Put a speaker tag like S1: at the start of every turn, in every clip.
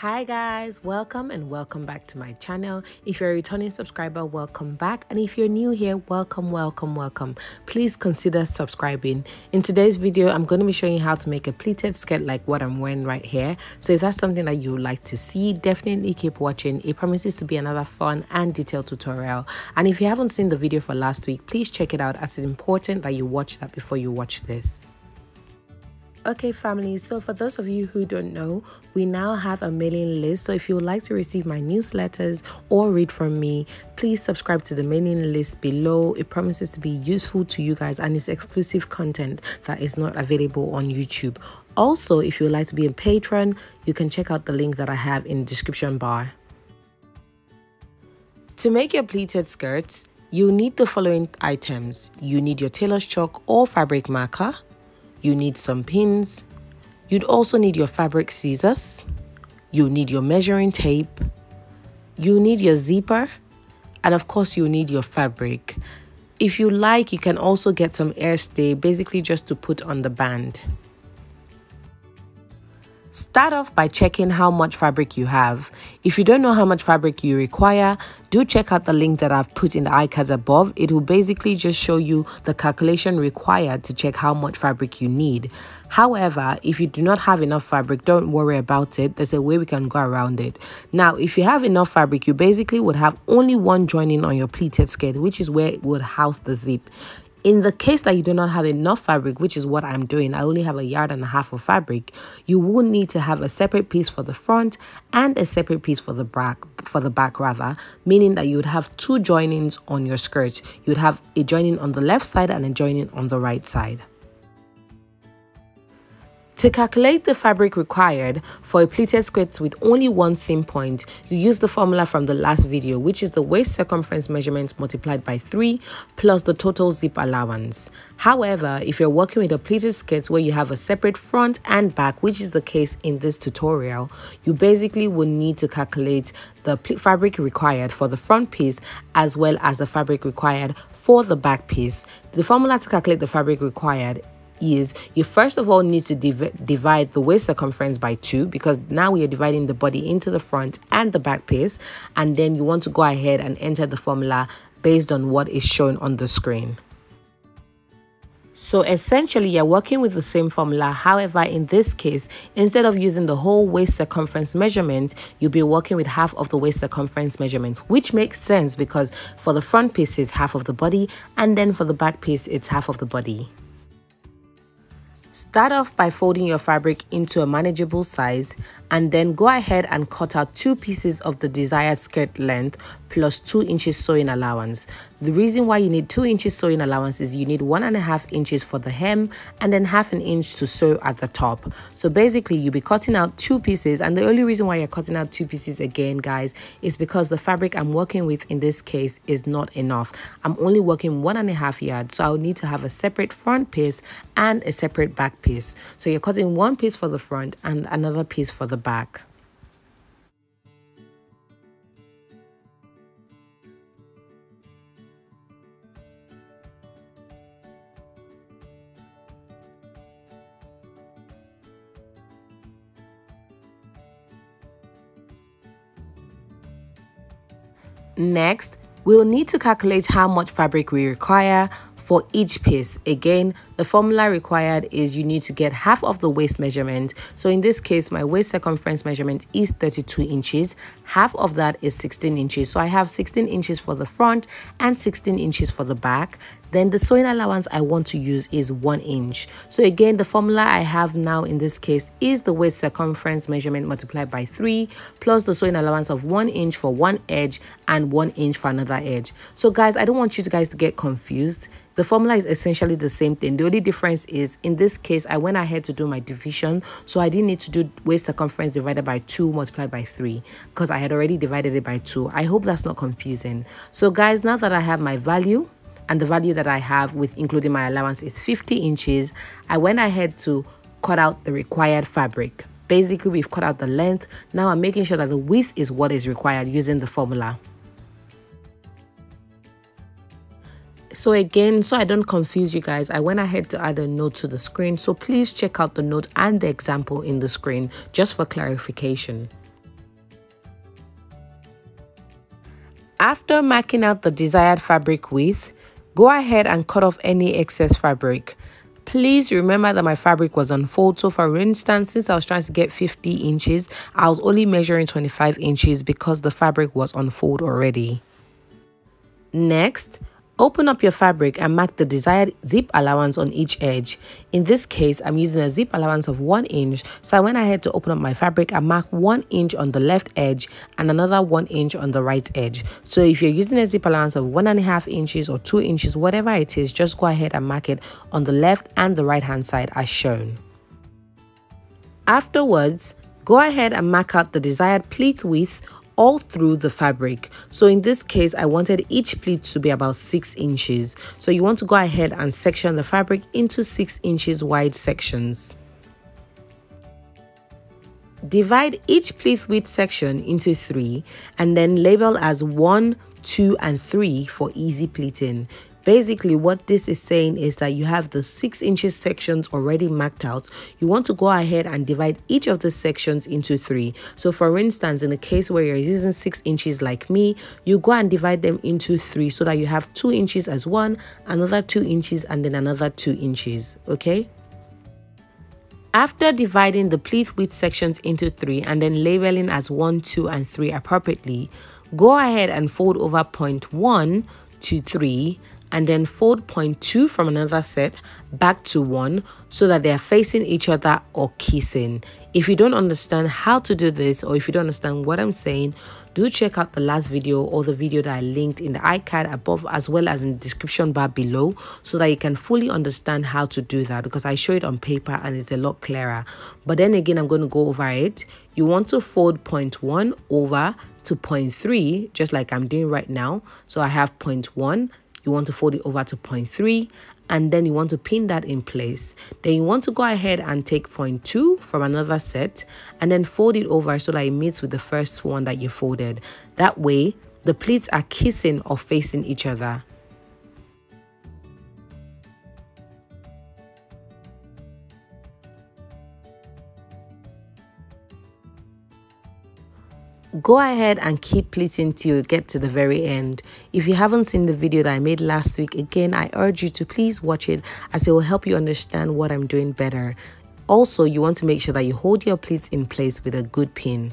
S1: Hi guys, welcome and welcome back to my channel. If you're a returning subscriber, welcome back. And if you're new here, welcome, welcome, welcome. Please consider subscribing. In today's video, I'm going to be showing you how to make a pleated skirt like what I'm wearing right here. So if that's something that you would like to see, definitely keep watching. It promises to be another fun and detailed tutorial. And if you haven't seen the video for last week, please check it out as it's important that you watch that before you watch this. Okay, family, so for those of you who don't know, we now have a mailing list. So if you would like to receive my newsletters or read from me, please subscribe to the mailing list below. It promises to be useful to you guys and it's exclusive content that is not available on YouTube. Also, if you would like to be a patron, you can check out the link that I have in the description bar. To make your pleated skirts, you need the following items. You need your tailor's chalk or fabric marker you need some pins. You'd also need your fabric scissors. You need your measuring tape. You need your zipper. And of course, you need your fabric. If you like, you can also get some airstay, basically just to put on the band. Start off by checking how much fabric you have. If you don't know how much fabric you require, do check out the link that I've put in the iCards above. It will basically just show you the calculation required to check how much fabric you need. However, if you do not have enough fabric, don't worry about it. There's a way we can go around it. Now, if you have enough fabric, you basically would have only one joining on your pleated skirt, which is where it would house the zip. In the case that you do not have enough fabric, which is what I'm doing, I only have a yard and a half of fabric, you will need to have a separate piece for the front and a separate piece for the back, for the back rather, meaning that you would have two joinings on your skirt. You would have a joining on the left side and a joining on the right side. To calculate the fabric required for a pleated skirt with only one seam point, you use the formula from the last video, which is the waist circumference measurement multiplied by 3 plus the total zip allowance. However, if you're working with a pleated skirt where you have a separate front and back, which is the case in this tutorial, you basically will need to calculate the fabric required for the front piece as well as the fabric required for the back piece. The formula to calculate the fabric required is you first of all need to div divide the waist circumference by two because now we are dividing the body into the front and the back piece and then you want to go ahead and enter the formula based on what is shown on the screen. So essentially you're working with the same formula. However, in this case, instead of using the whole waist circumference measurement, you'll be working with half of the waist circumference measurement, which makes sense because for the front piece is half of the body and then for the back piece, it's half of the body. Start off by folding your fabric into a manageable size and then go ahead and cut out two pieces of the desired skirt length plus 2 inches sewing allowance. The reason why you need 2 inches sewing allowance is you need 1.5 inches for the hem and then half an inch to sew at the top. So basically you'll be cutting out two pieces and the only reason why you're cutting out two pieces again guys is because the fabric I'm working with in this case is not enough. I'm only working one and a half yards so I'll need to have a separate front piece and a separate back piece. So you're cutting one piece for the front and another piece for the back. Next, we'll need to calculate how much fabric we require for each piece. Again, the formula required is you need to get half of the waist measurement. So in this case, my waist circumference measurement is 32 inches. Half of that is 16 inches. So I have 16 inches for the front and 16 inches for the back. Then the sewing allowance I want to use is one inch. So again, the formula I have now in this case is the waist circumference measurement multiplied by three plus the sewing allowance of one inch for one edge and one inch for another edge. So guys, I don't want you guys to get confused. The formula is essentially the same thing. The only difference is in this case, I went ahead to do my division. So I didn't need to do waist circumference divided by 2 multiplied by 3 because I had already divided it by 2. I hope that's not confusing. So guys, now that I have my value, and the value that I have with including my allowance is 50 inches, I went ahead to cut out the required fabric. Basically, we've cut out the length. Now I'm making sure that the width is what is required using the formula. so again so i don't confuse you guys. I went ahead to add a note to the screen. So please check out the note and the example in the screen just for clarification. After marking out the desired fabric width go ahead and cut off any excess fabric. Please remember that my fabric was on fold. So for instance since i was trying to get 50 inches. I was only measuring 25 inches because the fabric was on fold already. Next Open up your fabric and mark the desired zip allowance on each edge. In this case, I'm using a zip allowance of 1 inch, so I went ahead to open up my fabric and mark 1 inch on the left edge and another 1 inch on the right edge. So if you're using a zip allowance of 1.5 inches or 2 inches, whatever it is, just go ahead and mark it on the left and the right hand side as shown. Afterwards, go ahead and mark out the desired pleat width all through the fabric. So in this case, I wanted each pleat to be about 6 inches. So you want to go ahead and section the fabric into 6 inches wide sections. Divide each pleat width section into 3 and then label as 1, 2 and 3 for easy pleating. Basically, what this is saying is that you have the 6 inches sections already marked out. You want to go ahead and divide each of the sections into 3. So for instance, in the case where you're using 6 inches like me, you go and divide them into 3 so that you have 2 inches as one, another 2 inches and then another 2 inches, okay? After dividing the pleat width sections into 3 and then labeling as 1, 2 and 3 appropriately, go ahead and fold over point 1 to 3 and then fold point two from another set back to one so that they are facing each other or kissing. If you don't understand how to do this or if you don't understand what I'm saying, do check out the last video or the video that I linked in the iCard above as well as in the description bar below so that you can fully understand how to do that because I show it on paper and it's a lot clearer. But then again, I'm going to go over it. You want to fold point one over to point three, just like I'm doing right now. So I have point one you want to fold it over to point three and then you want to pin that in place. Then you want to go ahead and take point two from another set and then fold it over so that it meets with the first one that you folded. That way the pleats are kissing or facing each other go ahead and keep pleating till you get to the very end. If you haven't seen the video that i made last week again i urge you to please watch it as it will help you understand what i'm doing better. Also you want to make sure that you hold your pleats in place with a good pin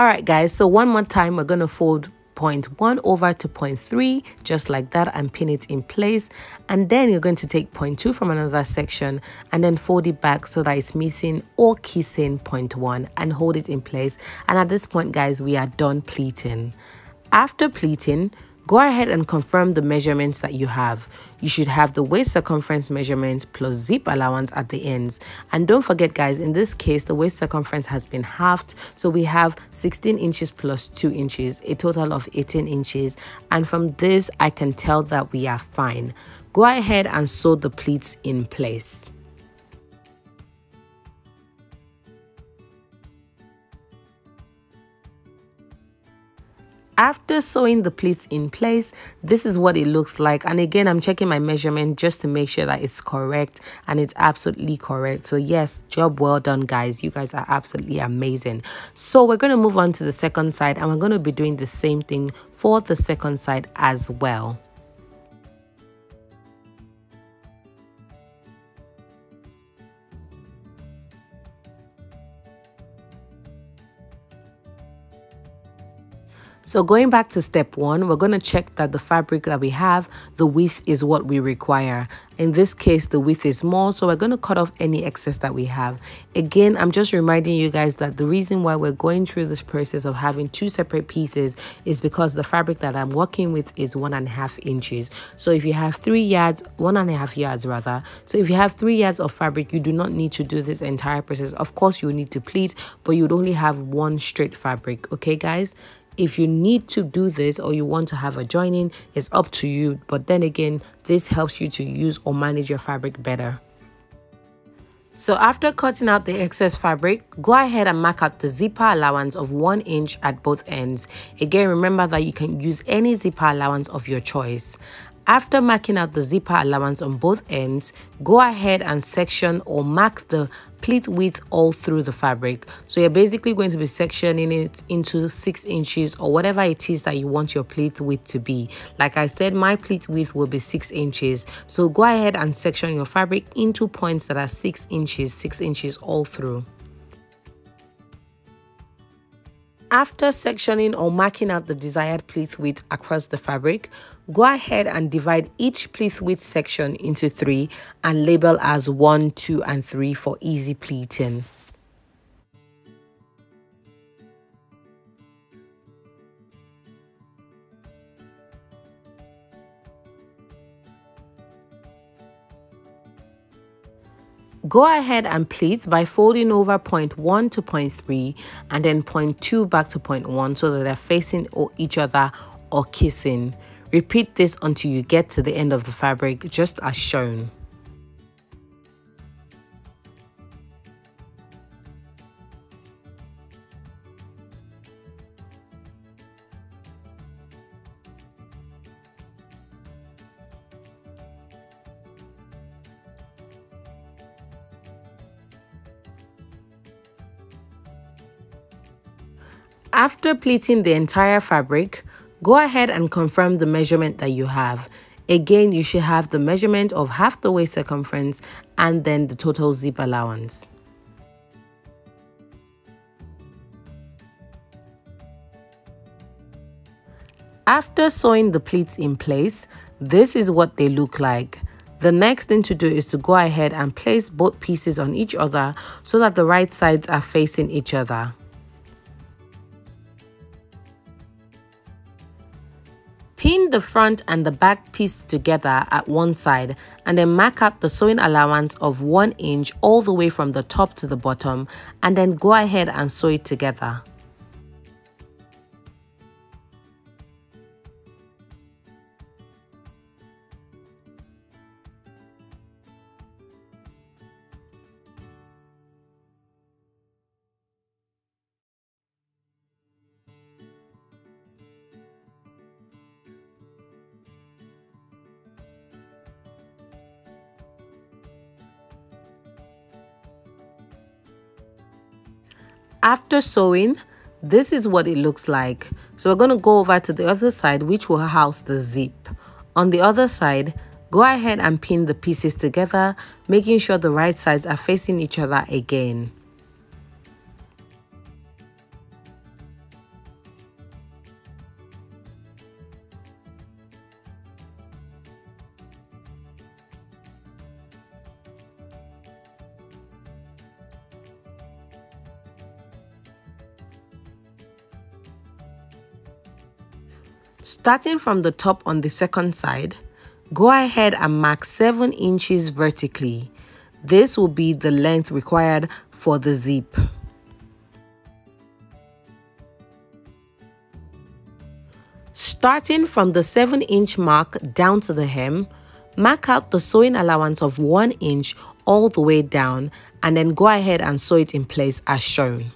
S1: all right guys so one more time we're going to fold point one over to point three just like that and pin it in place. And then you're going to take point two from another section and then fold it back so that it's missing or kissing point one and hold it in place. And at this point guys we are done pleating. After pleating Go ahead and confirm the measurements that you have. You should have the waist circumference measurement plus zip allowance at the ends. And don't forget guys, in this case, the waist circumference has been halved. So we have 16 inches plus 2 inches, a total of 18 inches. And from this, I can tell that we are fine. Go ahead and sew the pleats in place. After sewing the pleats in place this is what it looks like. And again i'm checking my measurement just to make sure that it's correct and it's absolutely correct. So yes job well done guys. You guys are absolutely amazing. So we're going to move on to the second side and we're going to be doing the same thing for the second side as well So going back to step one, we're going to check that the fabric that we have, the width is what we require. In this case, the width is small, so we're going to cut off any excess that we have. Again, I'm just reminding you guys that the reason why we're going through this process of having two separate pieces is because the fabric that I'm working with is one and a half inches. So if you have three yards, one and a half yards rather. So if you have three yards of fabric, you do not need to do this entire process. Of course, you need to pleat, but you'd only have one straight fabric. Okay, guys? If you need to do this or you want to have a joining it's up to you but then again this helps you to use or manage your fabric better So after cutting out the excess fabric, go ahead and mark out the zipper allowance of 1 inch at both ends. Again, remember that you can use any zipper allowance of your choice. After marking out the zipper allowance on both ends, go ahead and section or mark the pleat width all through the fabric. So you're basically going to be sectioning it into 6 inches or whatever it is that you want your pleat width to be. Like I said, my pleat width will be 6 inches. So go ahead and section your fabric into points that are 6 inches, 6 inches all through. After sectioning or marking out the desired pleat width across the fabric, go ahead and divide each pleat width section into three and label as 1, 2 and 3 for easy pleating. Go ahead and pleat by folding over point 1 to point 3 and then point 2 back to point 1 so that they're facing each other or kissing. Repeat this until you get to the end of the fabric just as shown. After pleating the entire fabric, go ahead and confirm the measurement that you have. Again, you should have the measurement of half the waist circumference and then the total zip allowance. After sewing the pleats in place, this is what they look like. The next thing to do is to go ahead and place both pieces on each other so that the right sides are facing each other. Pin the front and the back piece together at one side and then mark out the sewing allowance of 1 inch all the way from the top to the bottom and then go ahead and sew it together. After sewing, this is what it looks like. So we're going to go over to the other side, which will house the zip. On the other side, go ahead and pin the pieces together, making sure the right sides are facing each other again. Starting from the top on the second side, go ahead and mark 7 inches vertically. This will be the length required for the zip. Starting from the 7 inch mark down to the hem, mark out the sewing allowance of 1 inch all the way down and then go ahead and sew it in place as shown.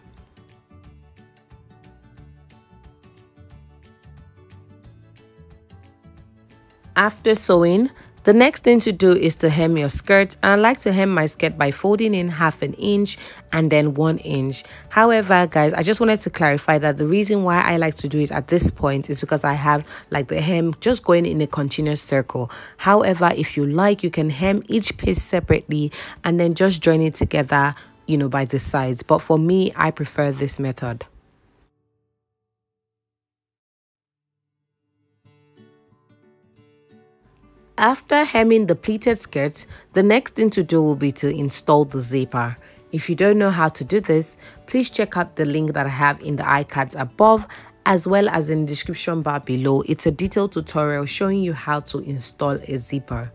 S1: After sewing, the next thing to do is to hem your skirt I like to hem my skirt by folding in half an inch and then one inch. However, guys, I just wanted to clarify that the reason why I like to do it at this point is because I have like the hem just going in a continuous circle. However, if you like, you can hem each piece separately and then just join it together, you know, by the sides. But for me, I prefer this method. After hemming the pleated skirt, the next thing to do will be to install the zipper. If you don't know how to do this, please check out the link that I have in the iCards above as well as in the description bar below. It's a detailed tutorial showing you how to install a zipper.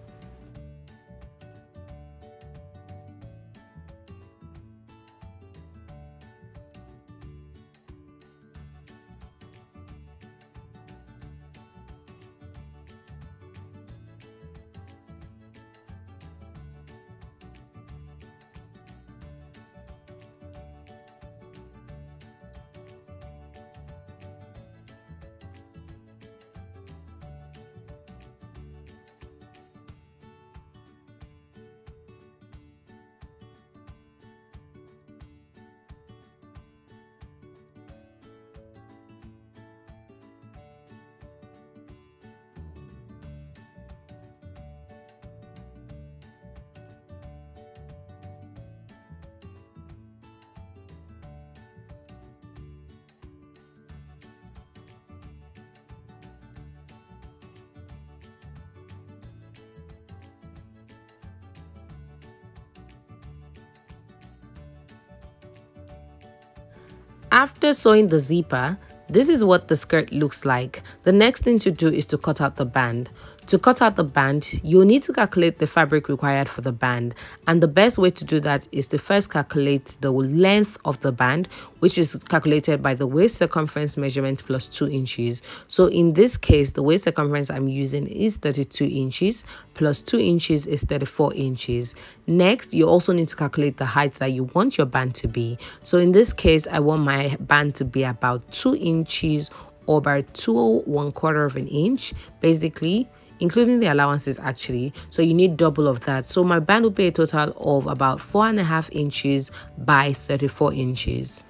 S1: After sewing the zipper, this is what the skirt looks like. The next thing to do is to cut out the band. To cut out the band, you'll need to calculate the fabric required for the band. And the best way to do that is to first calculate the length of the band, which is calculated by the waist circumference measurement plus 2 inches. So in this case, the waist circumference I'm using is 32 inches plus 2 inches is 34 inches. Next, you also need to calculate the height that you want your band to be. So in this case, I want my band to be about 2 inches or about 2 1 quarter of an inch. Basically, including the allowances actually so you need double of that so my band will be a total of about four and a half inches by 34 inches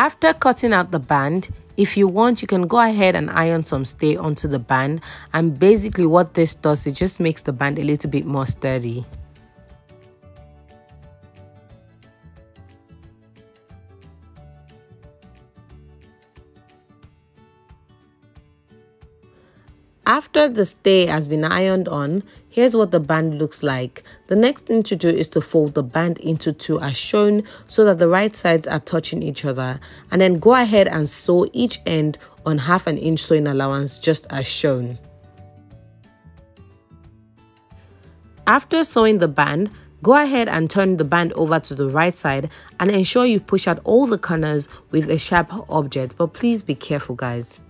S1: After cutting out the band, if you want, you can go ahead and iron some stay onto the band. And basically what this does, it just makes the band a little bit more sturdy. After the stay has been ironed on, here's what the band looks like. The next thing to do is to fold the band into two as shown so that the right sides are touching each other and then go ahead and sew each end on half an inch sewing allowance just as shown. After sewing the band, Go ahead and turn the band over to the right side and ensure you push out all the corners with a sharp object but please be careful guys.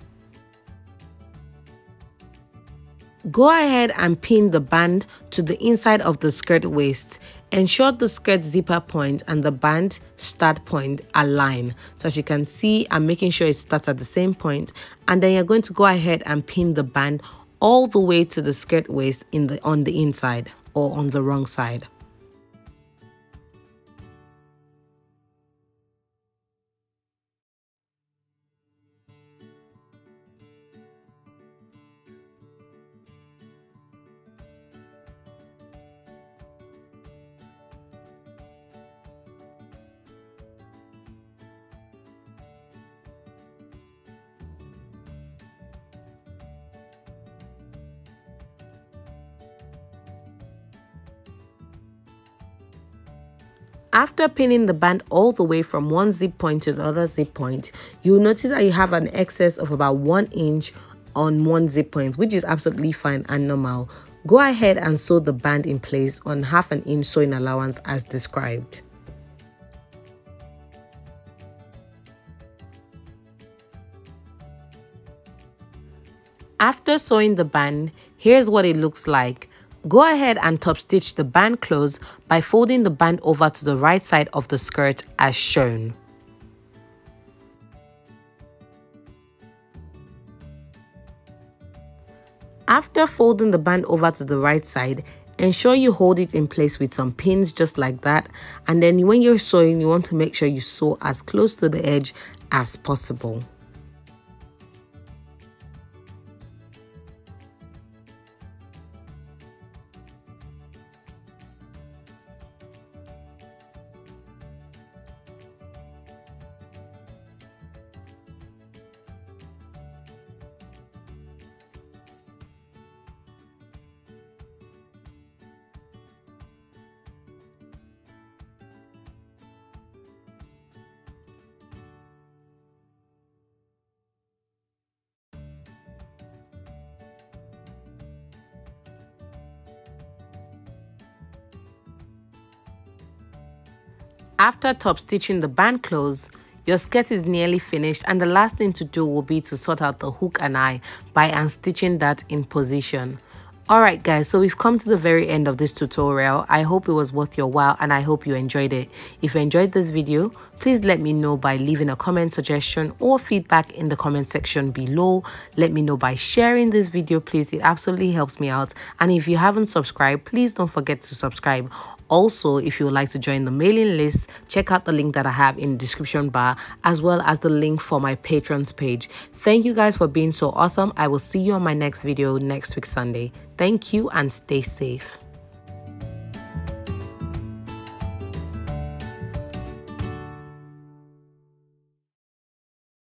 S1: Go ahead and pin the band to the inside of the skirt waist. Ensure the skirt zipper point and the band start point align. So as you can see, I'm making sure it starts at the same point. and then you're going to go ahead and pin the band all the way to the skirt waist in the on the inside or on the wrong side. After pinning the band all the way from one zip point to the other zip point, you'll notice that you have an excess of about one inch on one zip point, which is absolutely fine and normal. Go ahead and sew the band in place on half an inch sewing allowance as described. After sewing the band, here's what it looks like. Go ahead and top stitch the band close by folding the band over to the right side of the skirt as shown. After folding the band over to the right side, ensure you hold it in place with some pins just like that and then when you're sewing you want to make sure you sew as close to the edge as possible. After top stitching the band close, your skirt is nearly finished and the last thing to do will be to sort out the hook and eye by unstitching that in position. Alright guys, so we've come to the very end of this tutorial. I hope it was worth your while and I hope you enjoyed it. If you enjoyed this video, please let me know by leaving a comment suggestion or feedback in the comment section below. Let me know by sharing this video please, it absolutely helps me out. And if you haven't subscribed, please don't forget to subscribe. Also, if you would like to join the mailing list, check out the link that I have in the description bar as well as the link for my patrons page. Thank you guys for being so awesome. I will see you on my next video next week Sunday. Thank you and stay safe.